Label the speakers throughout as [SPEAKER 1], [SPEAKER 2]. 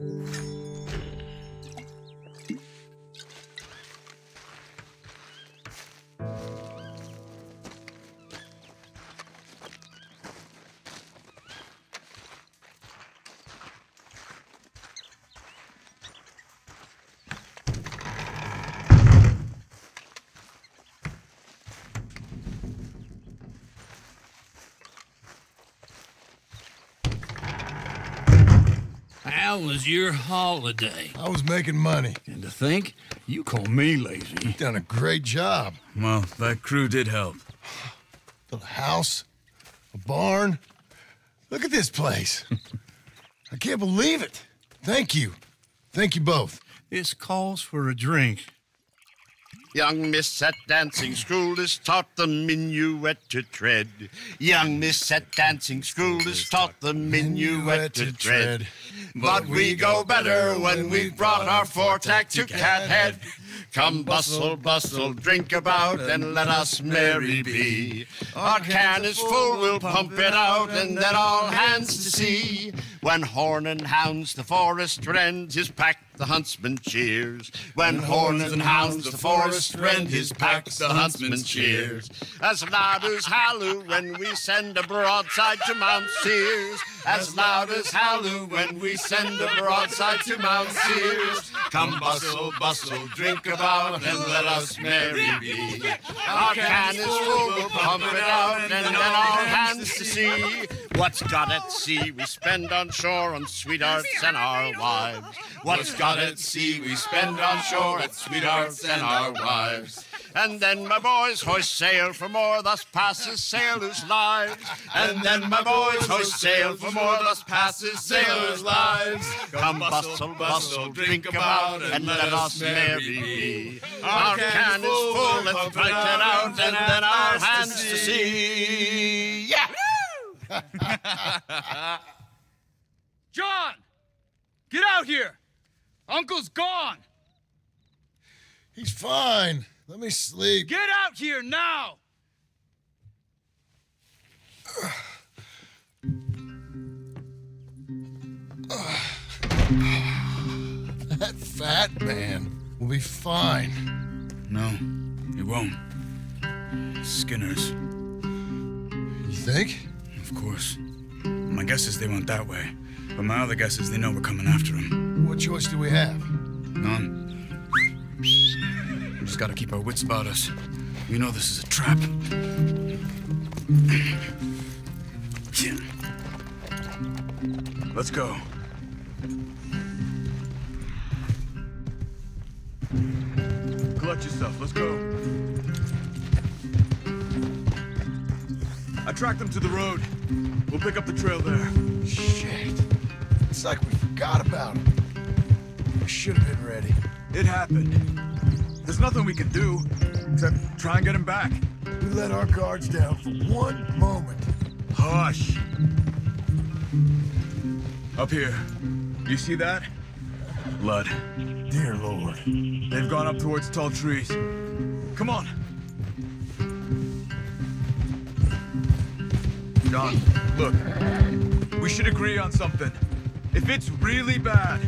[SPEAKER 1] 嗯。How was your holiday?
[SPEAKER 2] I was making money.
[SPEAKER 1] And to think, you call me lazy.
[SPEAKER 2] You've done a great job.
[SPEAKER 3] Well, that crew did help.
[SPEAKER 2] Built a house, a barn. Look at this place. I can't believe it. Thank you. Thank you both.
[SPEAKER 1] This calls for a drink.
[SPEAKER 4] Young miss at dancing school is taught the minuet to tread. Young miss at dancing school is taught the minuet to tread. But we go better when we've brought our foretack to Cathead. Come bustle, bustle, drink about, and let us merry be. Our can is full, we'll pump it out, and then all hands to see. When horn and hounds the forest rend, his pack the huntsman cheers. When horn and hounds the forest rend, his pack the huntsman cheers. As loud as halloo when we send a broadside to Mount Sears. As loud as halloo when we send a broadside to Mounseer. Come bustle, bustle, drink about, and let us merry be. Our can is full, we'll pump it out, and then all hands to see. What's got at sea we spend on shore on sweethearts and our wives. What's got at sea we spend on shore at sweethearts and our wives. And then my boys hoist sail for more, thus passes sailors' lives. And then my boys hoist sail for more, thus passes sailors' lives. Come bustle, bustle, drink about, and let us merry be. Our can is full, let's drink it out, and then our hands to sea. Yeah!
[SPEAKER 5] John! Get out here! Uncle's gone!
[SPEAKER 2] He's fine. Let me sleep.
[SPEAKER 5] Get out here now!
[SPEAKER 2] That fat man will be fine.
[SPEAKER 3] No, he won't. Skinner's,
[SPEAKER 2] You think?
[SPEAKER 3] Of course. My guess is they went that way. But my other guess is they know we're coming after them.
[SPEAKER 2] What choice do we have?
[SPEAKER 3] None. We just gotta keep our wits about us. We know this is a trap. Let's go. Collect yourself. Let's go. I tracked them to the road. We'll pick up the trail there.
[SPEAKER 2] Shit. It's like we forgot about him. We should have been ready.
[SPEAKER 3] It happened. There's nothing we can do except try and get him back.
[SPEAKER 2] We let our guards down for one moment.
[SPEAKER 3] Hush. Up here. You see that? Blood.
[SPEAKER 2] Dear Lord.
[SPEAKER 3] They've gone up towards tall trees. Come on. John, look. We should agree on something. If it's really bad,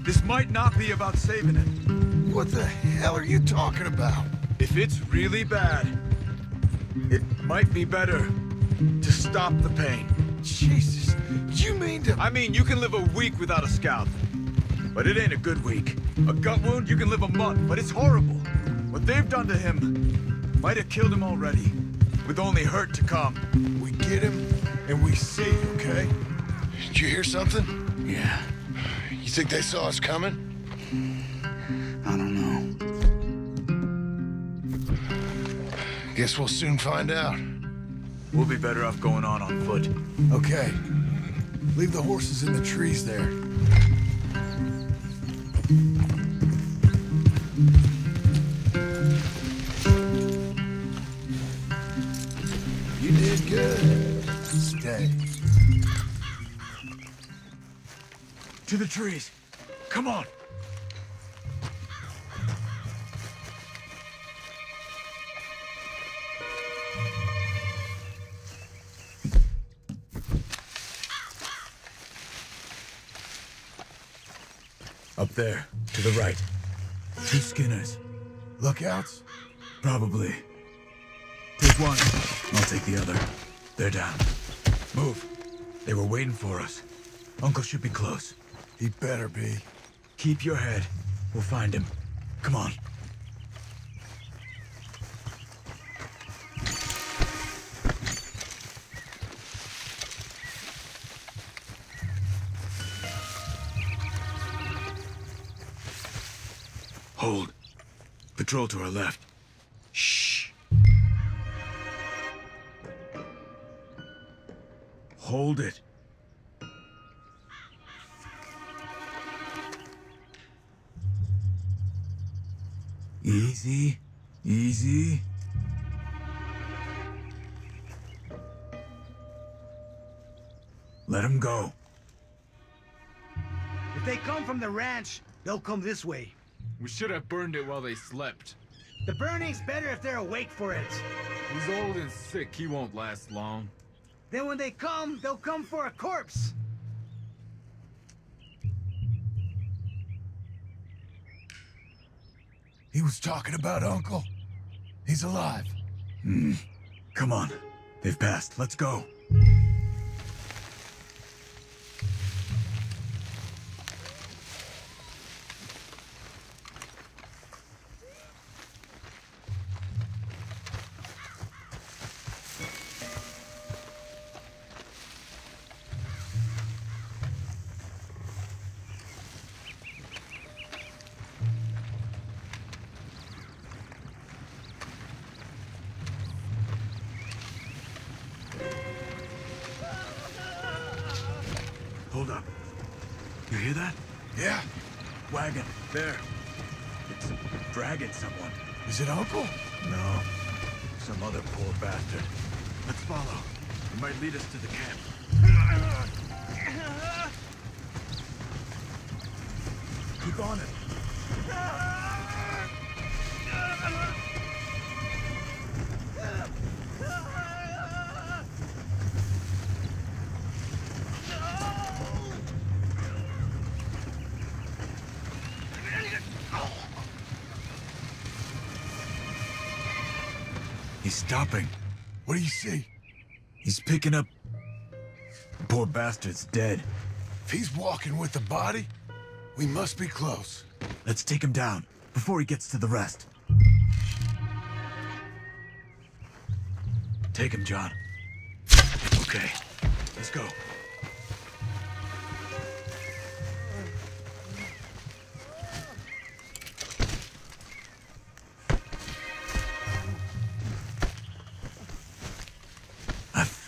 [SPEAKER 3] this might not be about saving it.
[SPEAKER 2] What the hell are you talking about?
[SPEAKER 3] If it's really bad, it might be better to stop the pain.
[SPEAKER 2] Jesus. You mean to...
[SPEAKER 3] I mean, you can live a week without a scalp, but it ain't a good week. A gut wound, you can live a month, but it's horrible. What they've done to him might have killed him already, with only hurt to come.
[SPEAKER 2] We get him, and we see, okay? Did you hear something?
[SPEAKER 1] Yeah,
[SPEAKER 2] You think they saw us coming?
[SPEAKER 1] I don't know.
[SPEAKER 2] Guess we'll soon find out.
[SPEAKER 3] We'll be better off going on on foot.
[SPEAKER 2] Okay. Leave the horses in the trees there. You did good.
[SPEAKER 3] The trees. Come on. Up there, to the right. Two Skinners.
[SPEAKER 2] Lookouts?
[SPEAKER 3] Probably. Take one. I'll take the other. They're down. Move. They were waiting for us. Uncle should be close.
[SPEAKER 2] He better be.
[SPEAKER 3] Keep your head. We'll find him. Come on. Hold. Patrol to our left. Shh. Hold it. Easy. Easy. Let him go.
[SPEAKER 6] If they come from the ranch, they'll come this way.
[SPEAKER 5] We should have burned it while they slept.
[SPEAKER 6] The burning's better if they're awake for it.
[SPEAKER 5] He's old and sick. He won't last long.
[SPEAKER 6] Then when they come, they'll come for a corpse.
[SPEAKER 2] Was talking about Uncle. He's alive. Hmm.
[SPEAKER 3] Come on. They've passed. Let's go. He's stopping.
[SPEAKER 2] What do you see?
[SPEAKER 3] He's picking up... Poor bastard's dead.
[SPEAKER 2] If he's walking with the body, we must be close.
[SPEAKER 3] Let's take him down before he gets to the rest. Take him, John. Okay, let's go.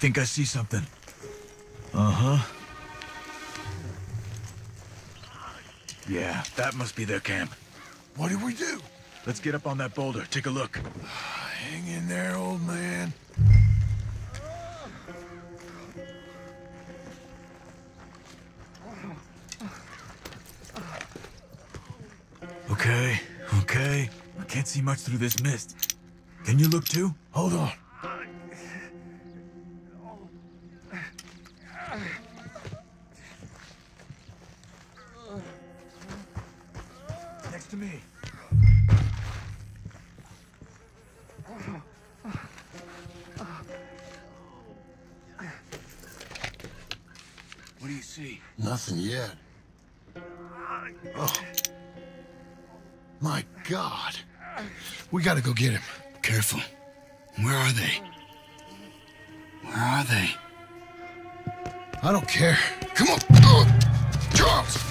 [SPEAKER 3] Think I see something. Uh-huh. Yeah, that must be their camp.
[SPEAKER 2] What do we do?
[SPEAKER 3] Let's get up on that boulder. Take a look.
[SPEAKER 2] Hang in there, old man.
[SPEAKER 3] Okay, okay. I can't see much through this mist. Can you look too?
[SPEAKER 2] Hold on.
[SPEAKER 3] What do you see?
[SPEAKER 2] Nothing yet. Oh. My God. We gotta go get him.
[SPEAKER 1] Careful. Where are they? Where are they?
[SPEAKER 2] I don't care. Come on. Charles.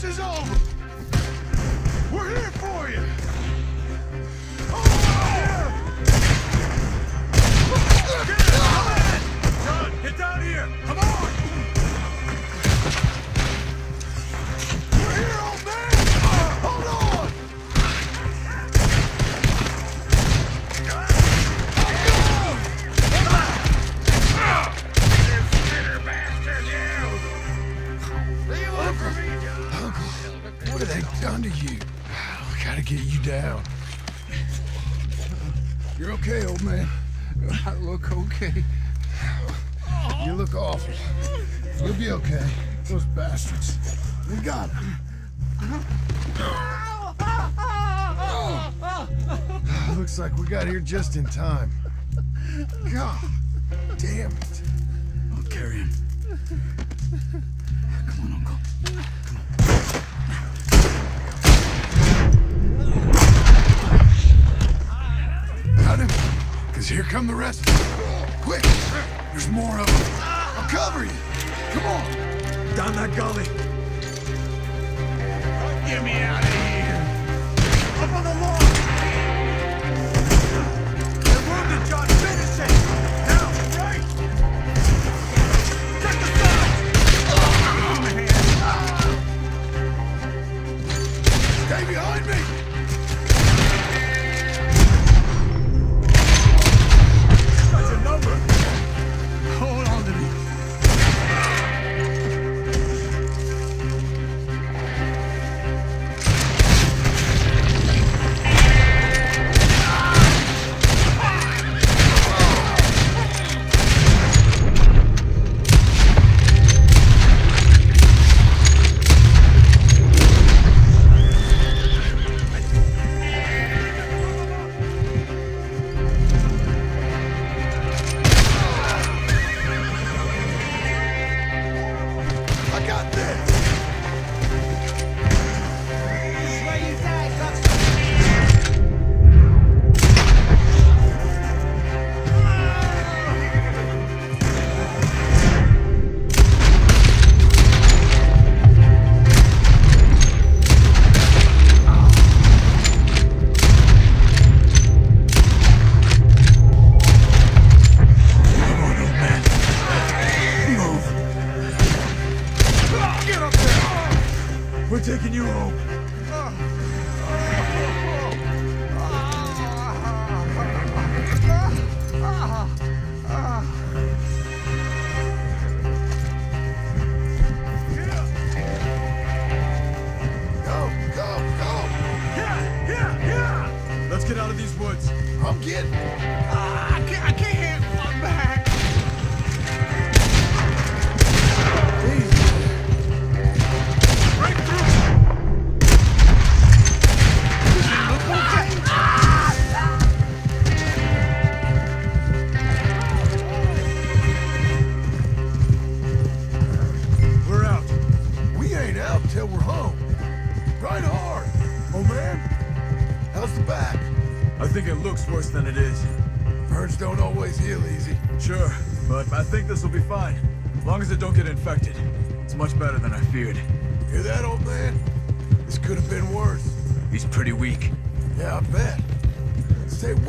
[SPEAKER 2] Surprise is over. We're here for you. Over here.
[SPEAKER 3] John, get down here!
[SPEAKER 2] Okay. You look awful. You'll be okay. Those bastards. We got him. Looks like we got here just in time. God damn it.
[SPEAKER 3] I'll carry him. Come on, Uncle.
[SPEAKER 2] Got Because here come the rest. Quick! There's more of them. I'll cover you. Come on.
[SPEAKER 7] Down that gully.
[SPEAKER 6] Get me out of here.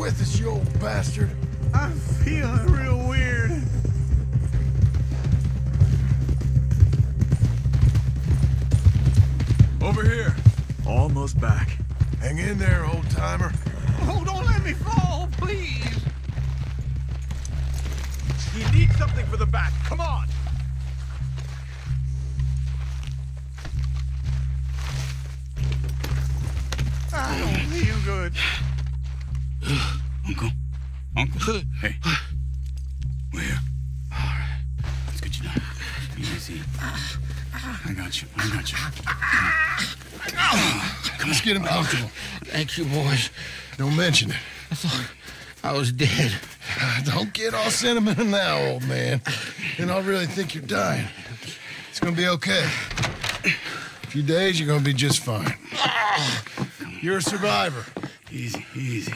[SPEAKER 2] With us, you old bastard.
[SPEAKER 6] I'm feeling real weird.
[SPEAKER 7] Over here. Almost back.
[SPEAKER 2] Hang in there, old timer.
[SPEAKER 6] Oh, don't let me fall, please.
[SPEAKER 7] He needs something for the back. Come on.
[SPEAKER 6] I don't feel good.
[SPEAKER 3] Uncle. Uncle. Hey. We're here. All right. Let's get you down. Easy. I got you. I got you.
[SPEAKER 2] Let's get him comfortable.
[SPEAKER 1] Thank you, boys.
[SPEAKER 2] Don't mention it.
[SPEAKER 1] I thought I was dead.
[SPEAKER 2] Don't get all sentimental now, old man. And I'll really think you're dying. It's gonna be okay. A few days, you're gonna be just fine. You're a survivor.
[SPEAKER 3] Easy, easy.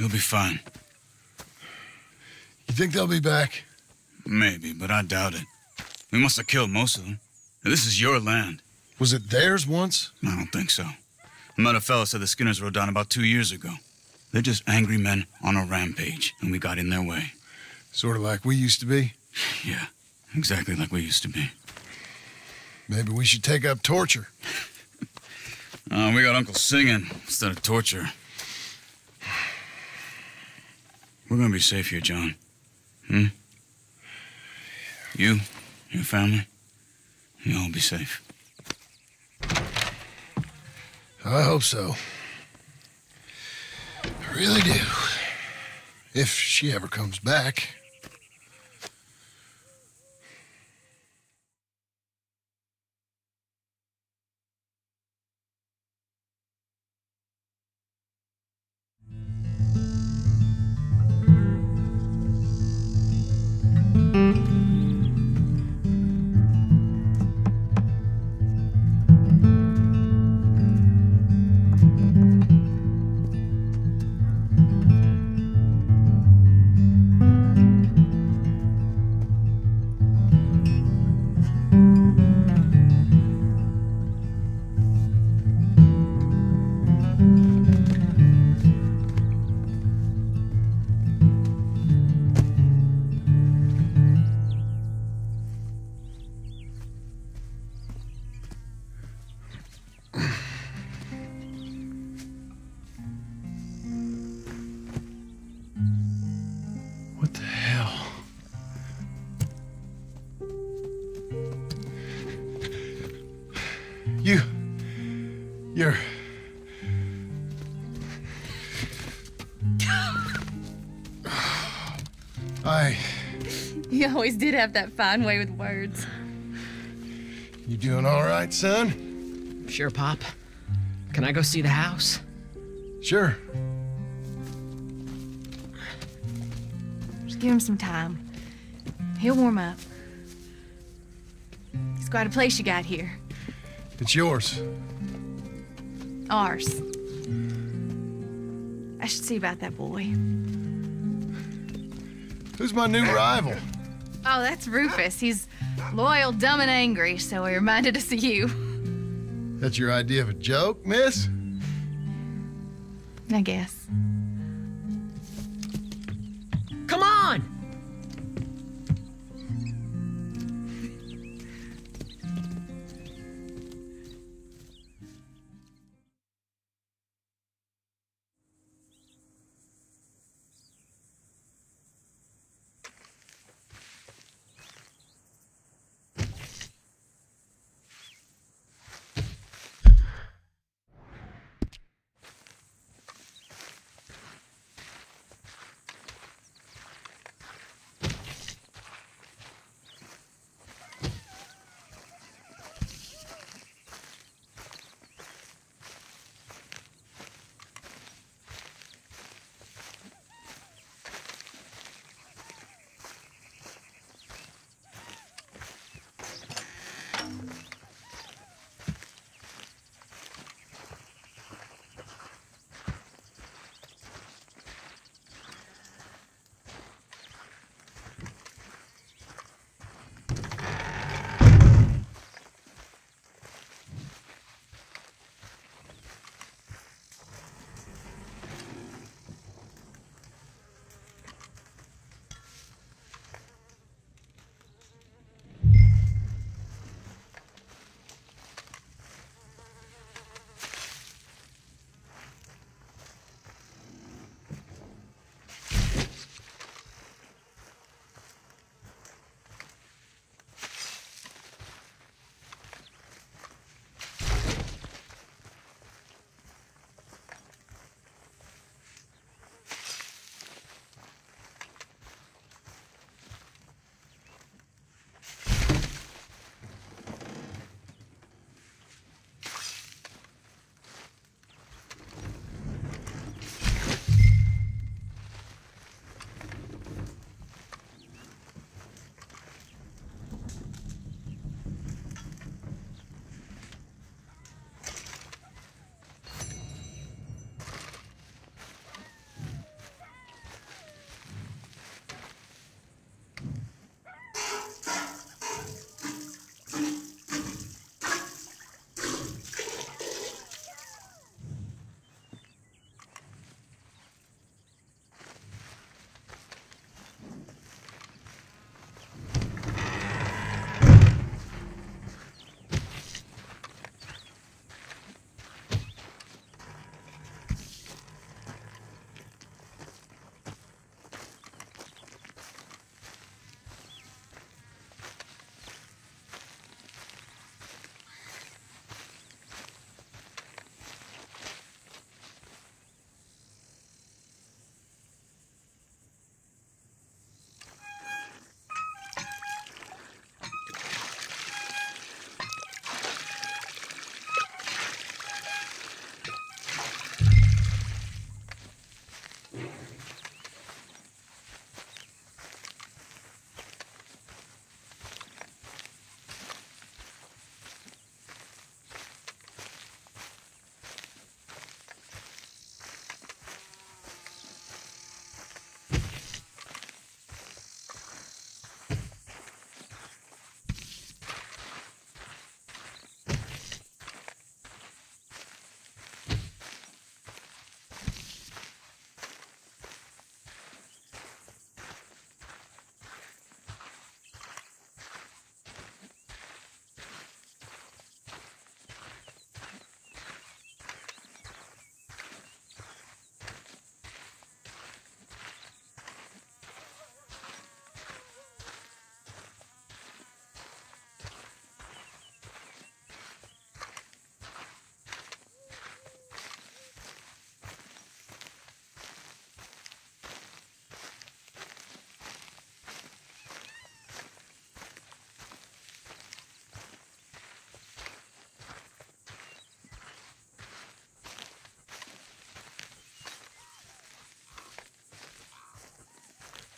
[SPEAKER 3] He'll be fine.
[SPEAKER 2] You think they'll be back?
[SPEAKER 3] Maybe, but I doubt it. We must have killed most of them. This is your land.
[SPEAKER 2] Was it theirs once?
[SPEAKER 3] I don't think so. I met a fella said the Skinners rode down about two years ago. They're just angry men on a rampage, and we got in their way.
[SPEAKER 2] Sort of like we used to be.
[SPEAKER 3] Yeah, exactly like we used to be.
[SPEAKER 2] Maybe we should take up torture.
[SPEAKER 3] Uh, we got Uncle singing instead of torture. We're gonna be safe here, John. Hmm?
[SPEAKER 1] You, your family, you'll all be safe.
[SPEAKER 2] I hope so. I really do. If she ever comes back. You. You're. I.
[SPEAKER 8] You always did have that fine way with words.
[SPEAKER 2] You doing all right, son?
[SPEAKER 9] Sure, Pop. Can I go see the house?
[SPEAKER 2] Sure.
[SPEAKER 8] Just give him some time. He'll warm up. It's quite a place you got here.
[SPEAKER 2] It's yours.
[SPEAKER 8] Ours. I should see about that boy.
[SPEAKER 2] Who's my new rival?
[SPEAKER 8] Oh, that's Rufus. He's loyal, dumb, and angry, so he reminded us of you.
[SPEAKER 2] That's your idea of a joke, miss?
[SPEAKER 8] I guess.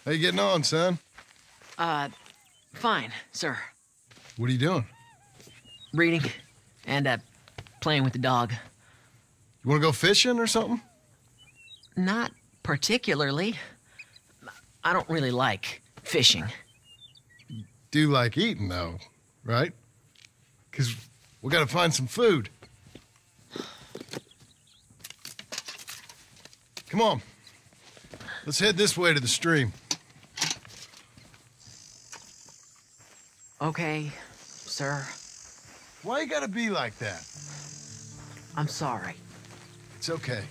[SPEAKER 2] How you getting on, son?
[SPEAKER 9] Uh, fine, sir.
[SPEAKER 2] What are you doing?
[SPEAKER 9] Reading and, uh, playing with the dog.
[SPEAKER 2] You want to go fishing or something?
[SPEAKER 9] Not particularly. I don't really like fishing.
[SPEAKER 2] Do like eating, though, right? Because we got to find some food. Come on. Let's head this way to the stream.
[SPEAKER 9] Okay, sir.
[SPEAKER 2] Why you gotta be like that?
[SPEAKER 9] I'm sorry.
[SPEAKER 2] It's okay.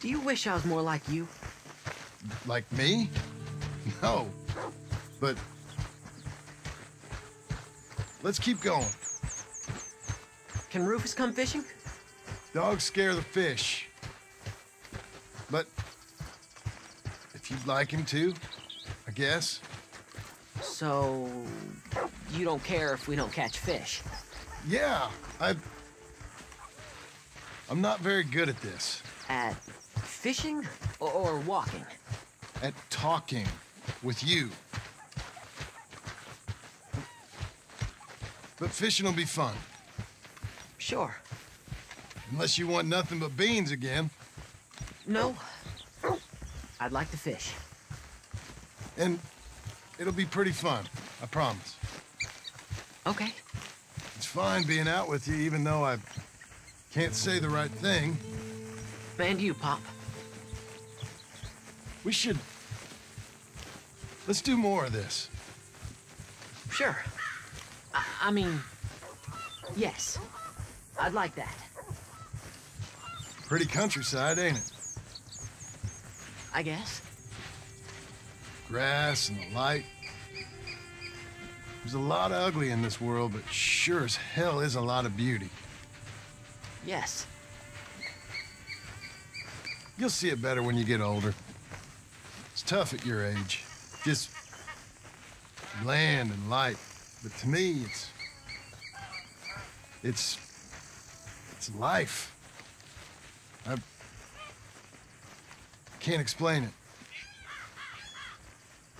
[SPEAKER 9] Do you wish I was more like you?
[SPEAKER 2] Like me? No. But let's keep going.
[SPEAKER 9] Can Rufus come fishing?
[SPEAKER 2] Dogs scare the fish. But if you'd like him to, I guess.
[SPEAKER 9] So, you don't care if we don't catch fish?
[SPEAKER 2] Yeah, I. I'm not very good at this.
[SPEAKER 9] At fishing or, or walking?
[SPEAKER 2] At talking with you. But fishing will be fun.
[SPEAKER 9] Sure.
[SPEAKER 2] Unless you want nothing but beans again.
[SPEAKER 9] No. I'd like to fish.
[SPEAKER 2] And it'll be pretty fun, I promise.
[SPEAKER 9] Okay.
[SPEAKER 2] It's fine being out with you, even though I can't say the right thing.
[SPEAKER 9] And you, Pop.
[SPEAKER 2] We should. Let's do more of this.
[SPEAKER 9] Sure. I, I mean, yes. I'd like that.
[SPEAKER 2] Pretty countryside, ain't it?
[SPEAKER 9] I guess.
[SPEAKER 2] Grass and the light. There's a lot of ugly in this world, but sure as hell is a lot of beauty.
[SPEAKER 9] Yes.
[SPEAKER 2] You'll see it better when you get older. It's tough at your age. Just land and light. But to me, it's. It's. It's life. I can't explain it.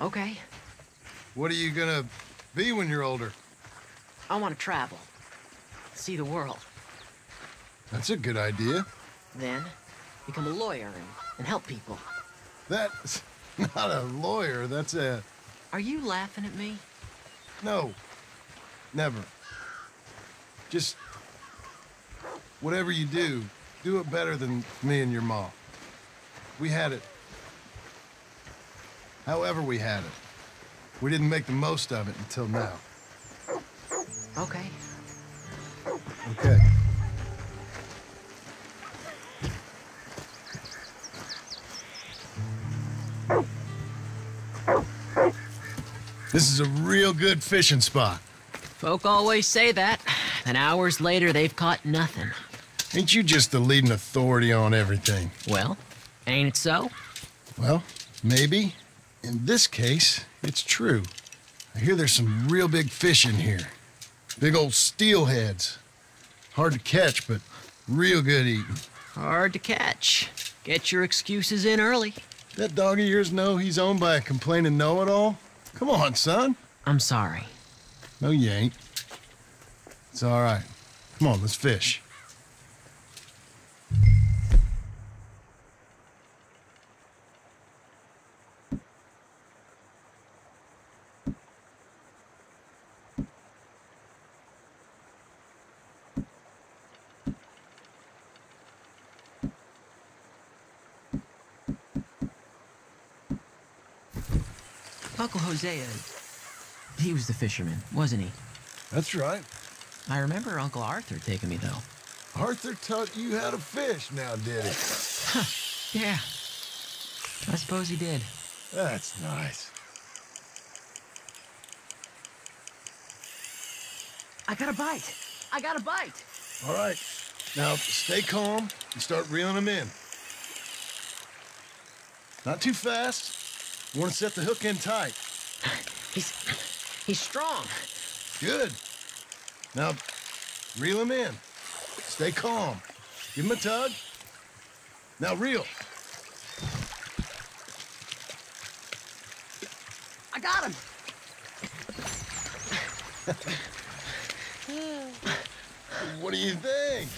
[SPEAKER 9] Okay.
[SPEAKER 2] What are you gonna be when you're older?
[SPEAKER 9] I want to travel. See the world.
[SPEAKER 2] That's a good idea.
[SPEAKER 9] Then, become a lawyer and, and help people.
[SPEAKER 2] That's not a lawyer. That's a.
[SPEAKER 9] Are you laughing at me?
[SPEAKER 2] No. Never. Just. Whatever you do, do it better than me and your mom. We had it. However, we had it. We didn't make the most of it until now.
[SPEAKER 9] Okay.
[SPEAKER 2] Okay. This is a real good fishing spot.
[SPEAKER 9] Folk always say that. and hours later, they've caught nothing.
[SPEAKER 2] Ain't you just the leading authority on everything?
[SPEAKER 9] Well, ain't it so?
[SPEAKER 2] Well, maybe. In this case, it's true. I hear there's some real big fish in here. Big old steelheads. Hard to catch, but real good eating.
[SPEAKER 9] Hard to catch. Get your excuses in early.
[SPEAKER 2] That dog of yours know he's owned by a complaining know-it-all? Come on, son.
[SPEAKER 9] I'm sorry.
[SPEAKER 2] No, you ain't. It's all right. Come on, let's fish.
[SPEAKER 9] Hosea, he was the fisherman, wasn't he?
[SPEAKER 2] That's right.
[SPEAKER 9] I remember Uncle Arthur taking me, though.
[SPEAKER 2] Arthur taught you how to fish now, did he?
[SPEAKER 9] Huh, Yeah. I suppose he did.
[SPEAKER 2] That's nice.
[SPEAKER 9] I got a bite. I got a bite.
[SPEAKER 2] All right. Now, stay calm and start reeling them in. Not too fast. You want to set the hook in tight.
[SPEAKER 9] He's he's strong.
[SPEAKER 2] Good. Now, reel him in. Stay calm. Give him a tug. Now reel.
[SPEAKER 9] I got him.
[SPEAKER 2] What do you think?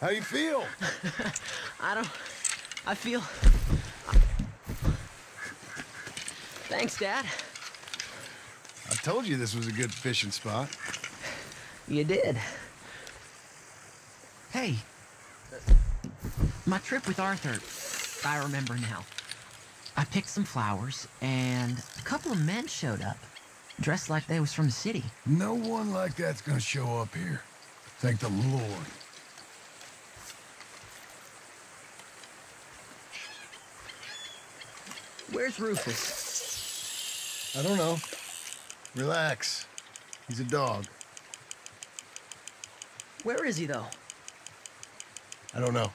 [SPEAKER 2] How you feel?
[SPEAKER 9] I don't. I feel. Thanks, Dad.
[SPEAKER 2] I told you this was a good fishing spot.
[SPEAKER 9] You did. Hey. My trip with Arthur, I remember now. I picked some flowers, and a couple of men showed up, dressed like they was from the city.
[SPEAKER 2] No one like that's gonna show up here. Thank the Lord.
[SPEAKER 9] Where's Rufus?
[SPEAKER 2] I don't know. Relax. He's a dog.
[SPEAKER 9] Where is he, though?
[SPEAKER 2] I don't know.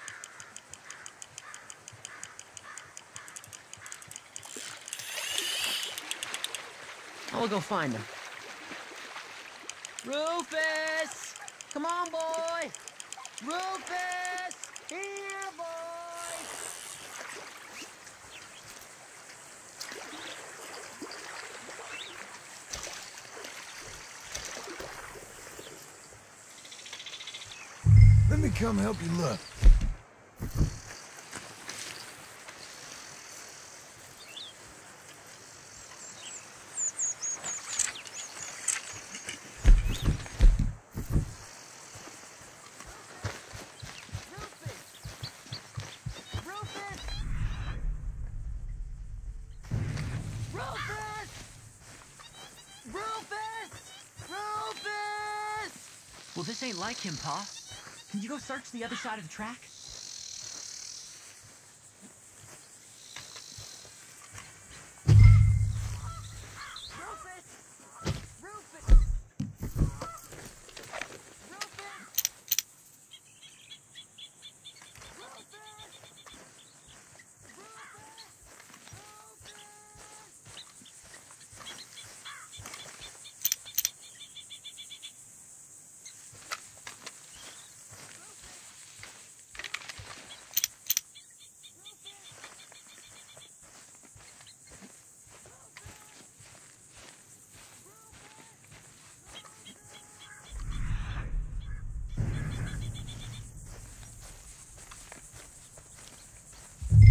[SPEAKER 9] I'll go find him. Rufus! Come on, boy! Rufus! Here, boy!
[SPEAKER 2] Let me come help you look.
[SPEAKER 9] Well, this ain't like him, Pa. Can you go search the other side of the track? Rufus! Rufus! Rufus!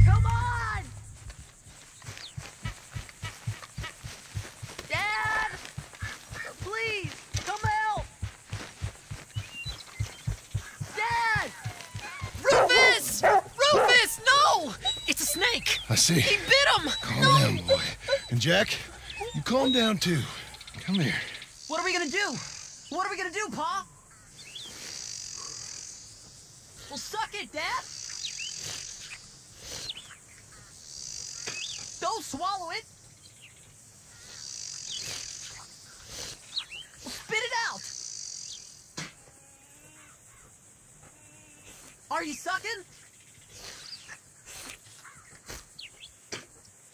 [SPEAKER 9] Come on! Dad! Please, come help! Dad! Rufus! Rufus, no! It's a snake!
[SPEAKER 2] I see.
[SPEAKER 9] He bit him!
[SPEAKER 2] Calm down, boy. And Jack, you calm down too. Come here.
[SPEAKER 9] What are we gonna do? What are we gonna do, Pa? Well, suck it, Dad! Don't swallow it! Well, spit it out! Are you sucking?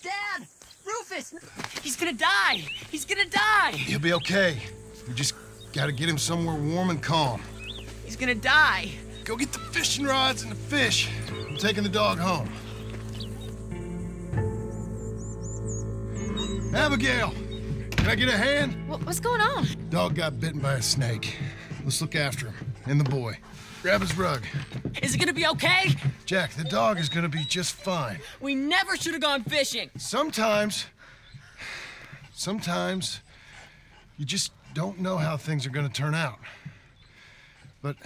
[SPEAKER 9] Dad! Rufus! He's gonna die! He's gonna die!
[SPEAKER 2] He'll be okay. We just gotta get him somewhere warm and calm.
[SPEAKER 9] He's gonna die!
[SPEAKER 2] Go get the fishing rods and the fish. I'm taking the dog home. Abigail, can I get a hand?
[SPEAKER 8] What, what's going on?
[SPEAKER 2] Dog got bitten by a snake. Let's look after him and the boy. Grab his rug.
[SPEAKER 9] Is it gonna be okay?
[SPEAKER 2] Jack, the dog is gonna be just fine.
[SPEAKER 9] We never should have gone fishing!
[SPEAKER 2] Sometimes, sometimes, you just don't know how things are gonna turn out. But,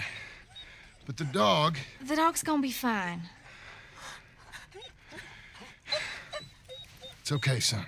[SPEAKER 2] but the dog,
[SPEAKER 8] The dog's gonna be fine.
[SPEAKER 2] it's okay, son.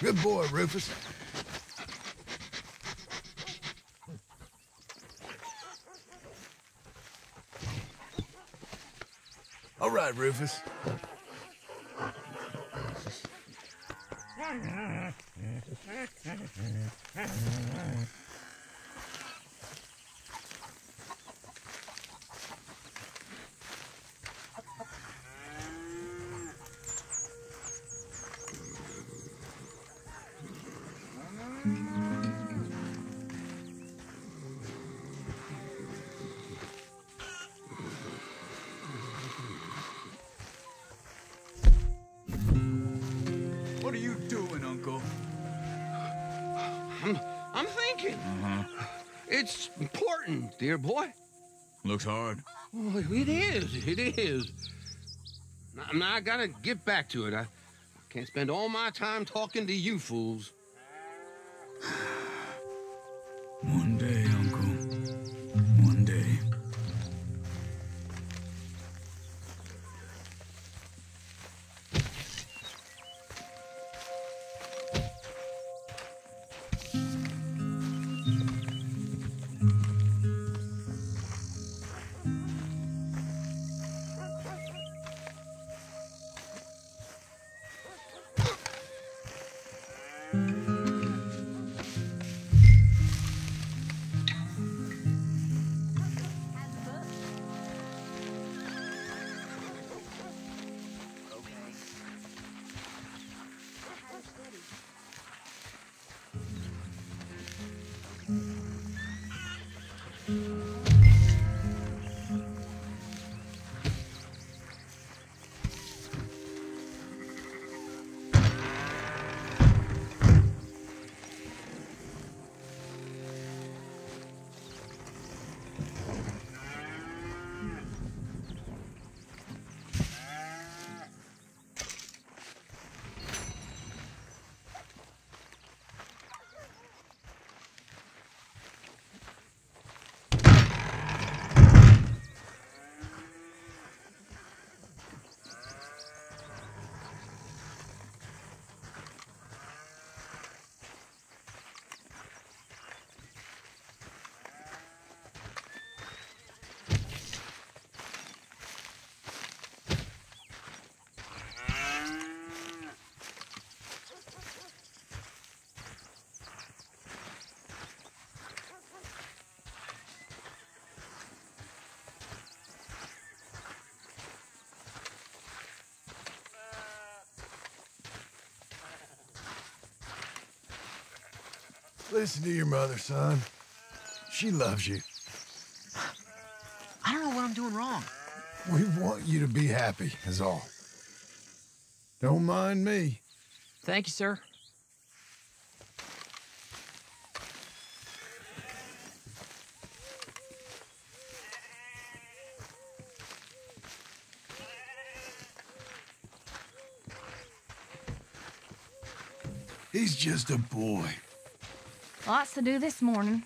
[SPEAKER 2] Good boy, Rufus. All right, Rufus.
[SPEAKER 3] You doing, Uncle?
[SPEAKER 1] I'm, I'm thinking. Uh-huh. It's important, dear boy.
[SPEAKER 3] Looks hard.
[SPEAKER 1] Oh, it is. It is. Now, now I gotta get back to it. I can't spend all my time talking to you fools.
[SPEAKER 2] Listen to your mother, son. She loves you.
[SPEAKER 9] I don't know what I'm doing wrong.
[SPEAKER 2] We want you to be happy, is all. Don't mind me.
[SPEAKER 9] Thank you, sir.
[SPEAKER 2] He's just a boy.
[SPEAKER 8] Lots to do this morning.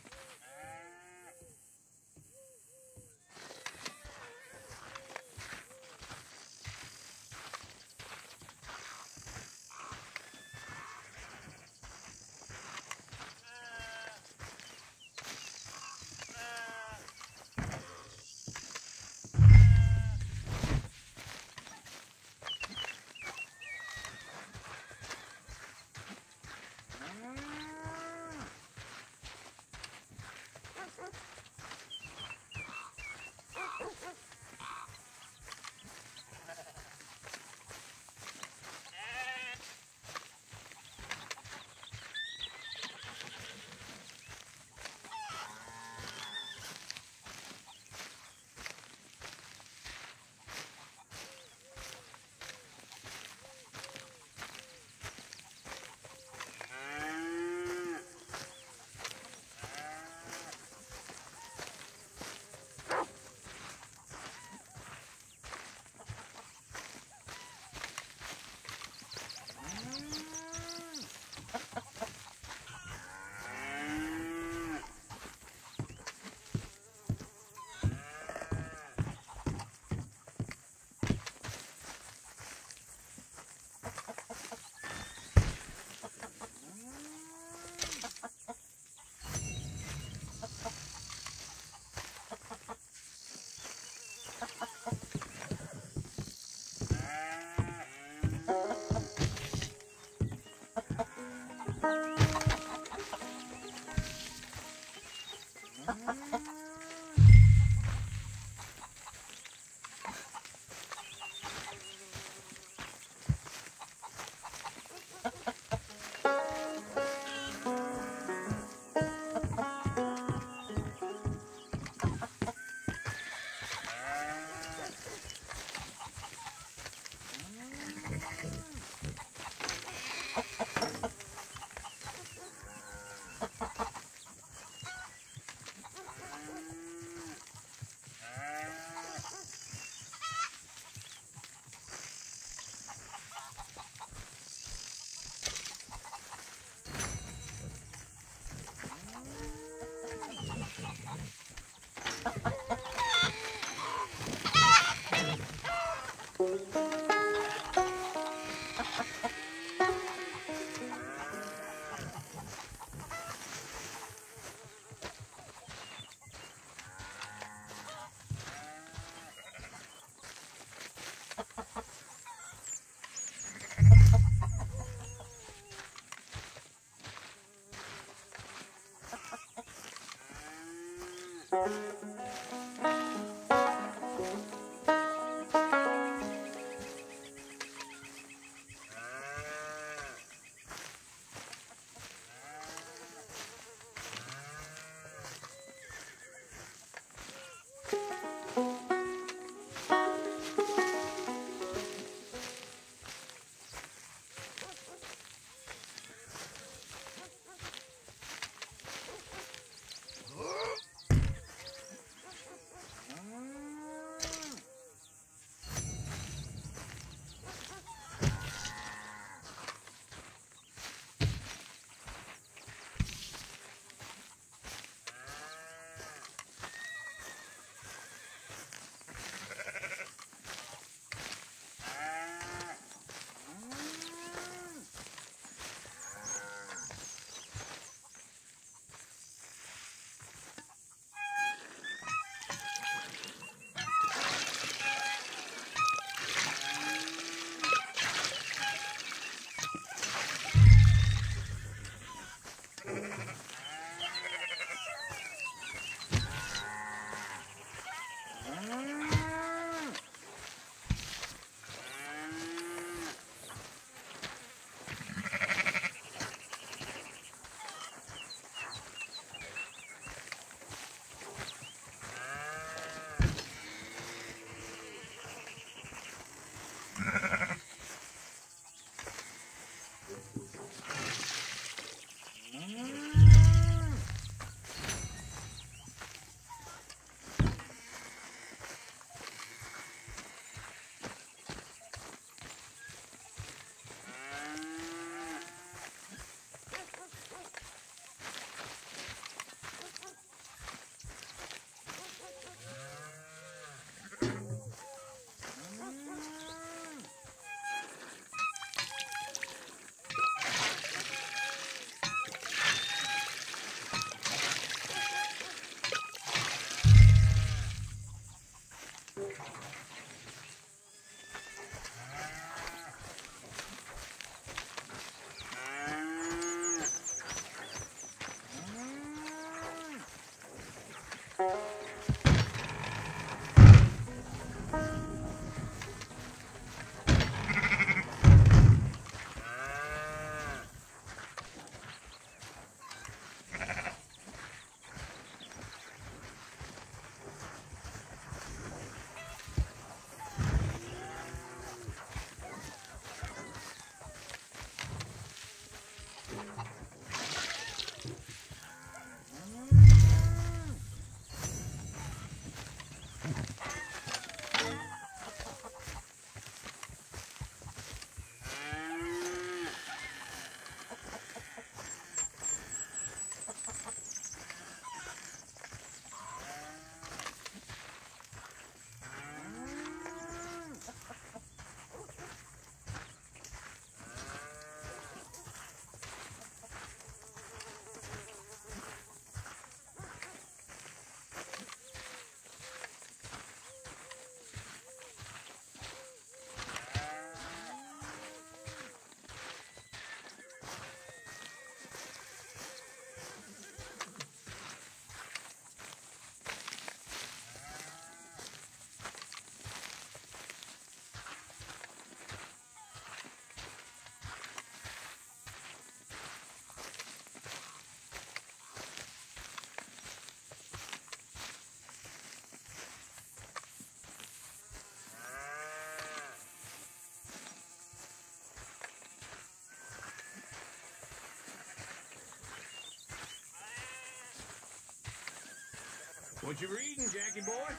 [SPEAKER 7] What you reading, Jackie boy?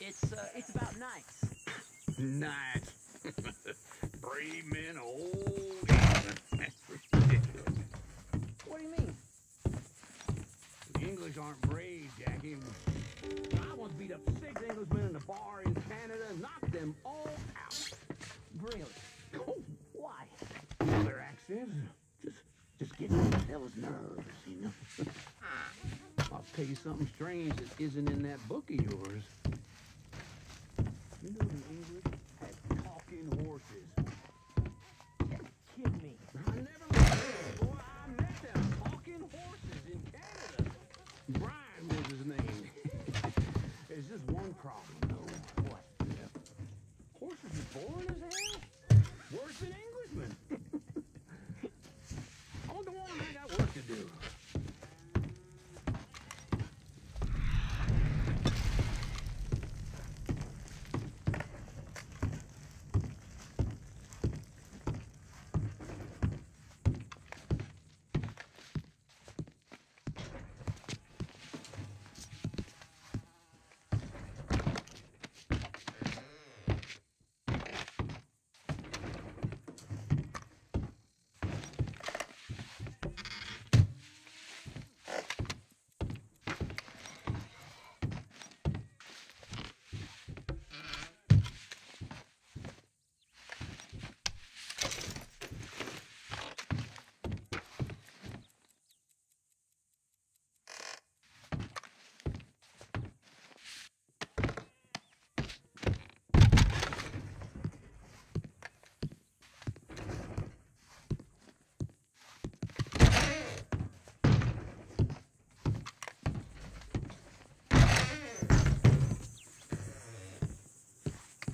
[SPEAKER 9] It's uh, it's about knights.
[SPEAKER 7] Knights. Brave men, old That's ridiculous.
[SPEAKER 9] What do you mean?
[SPEAKER 7] The English aren't brave, Jackie. I once beat up six Englishmen in a bar in Canada and knocked them all out.
[SPEAKER 9] Really?
[SPEAKER 7] Oh,
[SPEAKER 9] Why?
[SPEAKER 7] their accents just just get on the devil's nerves, you know. Tell you something strange that isn't in that book of yours. You know the English had talking horses.
[SPEAKER 9] Kid me.
[SPEAKER 7] I never met them. Boy, I met them talking horses in Canada. Brian was his name. There's just one problem, though.
[SPEAKER 9] What?
[SPEAKER 7] Horses are boring as hell. Worse than Englishmen. oh, go on, I got work to do.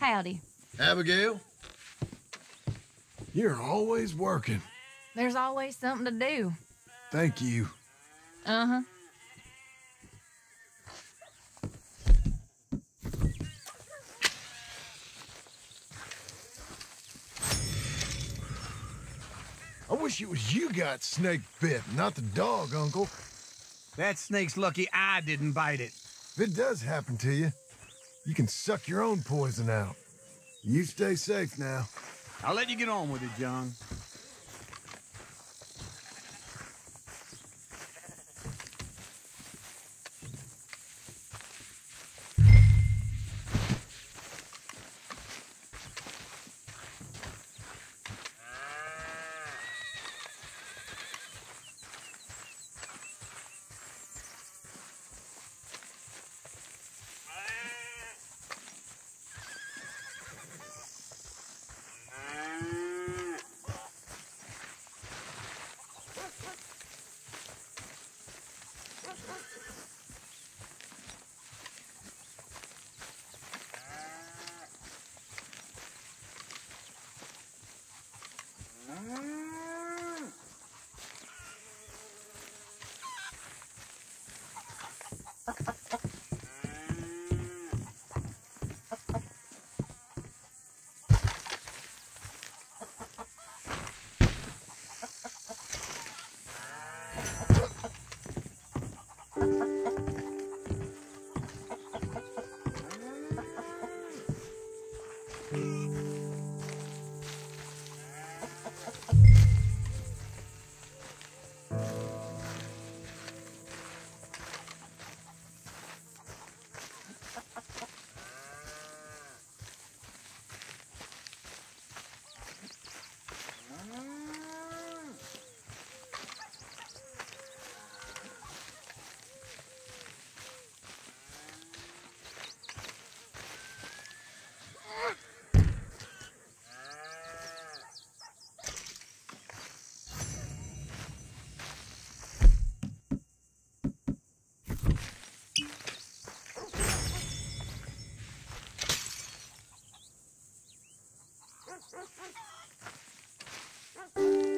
[SPEAKER 8] Howdy.
[SPEAKER 2] Abigail, you're always working.
[SPEAKER 8] There's always something to do.
[SPEAKER 2] Thank you.
[SPEAKER 8] Uh huh.
[SPEAKER 2] I wish it was you got snake bit, not the dog, Uncle.
[SPEAKER 5] That snake's lucky I didn't bite it.
[SPEAKER 2] If it does happen to you, you can suck your own poison out. You stay safe now.
[SPEAKER 5] I'll let you get on with it, John. Thank you.